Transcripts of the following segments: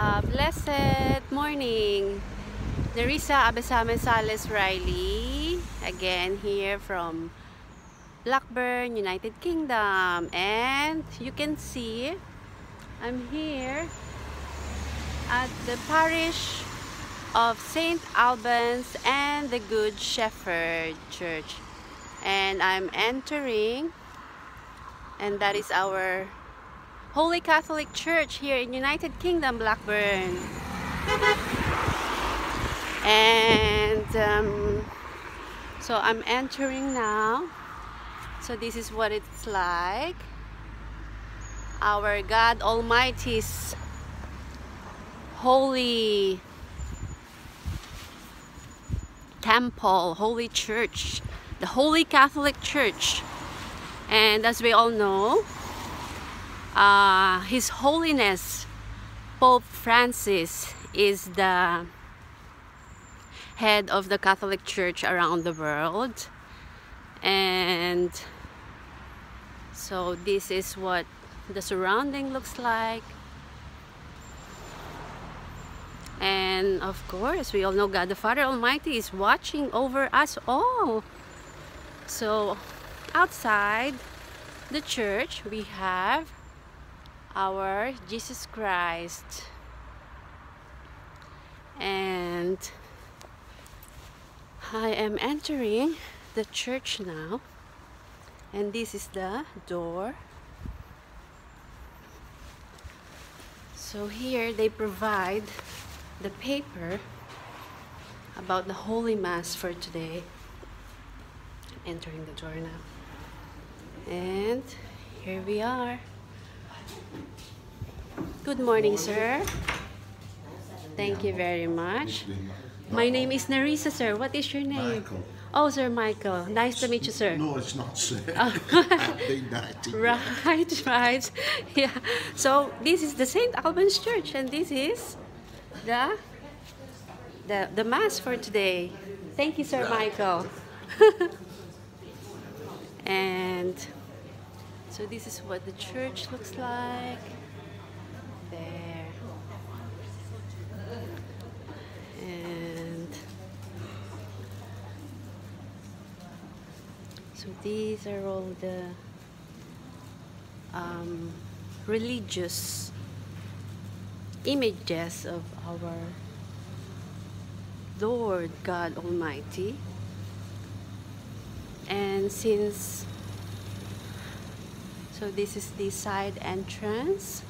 Uh, blessed morning. Nerissa Abesamis Sales Riley. Again here from Blackburn, United Kingdom. And you can see I'm here at the parish of St. Albans and the Good Shepherd Church. And I'm entering and that is our Holy Catholic Church here in United Kingdom, Blackburn. And um, so I'm entering now. So this is what it's like. Our God Almighty's holy temple, holy church, the Holy Catholic Church. And as we all know, uh, His Holiness Pope Francis is the head of the Catholic Church around the world. And so this is what the surrounding looks like. And of course, we all know God the Father Almighty is watching over us all. So outside the church, we have our Jesus Christ. And I am entering the church now. And this is the door. So here they provide the paper about the Holy Mass for today. Entering the door now. And here we are. Good morning, sir. Thank you very much. My name is Nerissa, sir. What is your name? Michael. Oh, Sir Michael. Nice to meet you, sir. No, it's not, sir. Oh. Right, right. Yeah. So this is the St. Albans Church, and this is the the the mass for today. Thank you, Sir Michael. and so this is what the church looks like. There. And so these are all the um, religious images of our Lord God Almighty. And since so this is the side entrance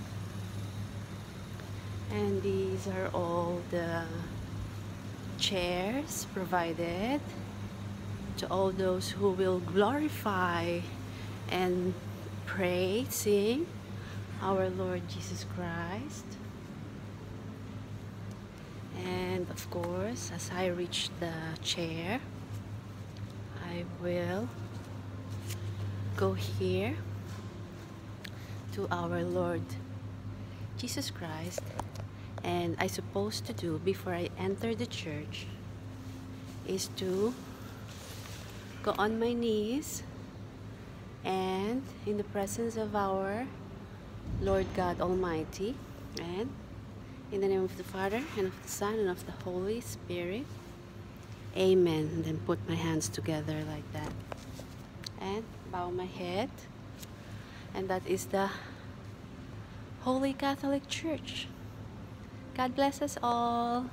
and these are all the chairs provided to all those who will glorify and pray, sing our Lord Jesus Christ. And of course, as I reach the chair, I will go here to our Lord Jesus Christ. And I supposed to do before I enter the church is to go on my knees and in the presence of our Lord God Almighty and in the name of the Father and of the Son and of the Holy Spirit Amen and then put my hands together like that and bow my head and that is the Holy Catholic Church. God bless us all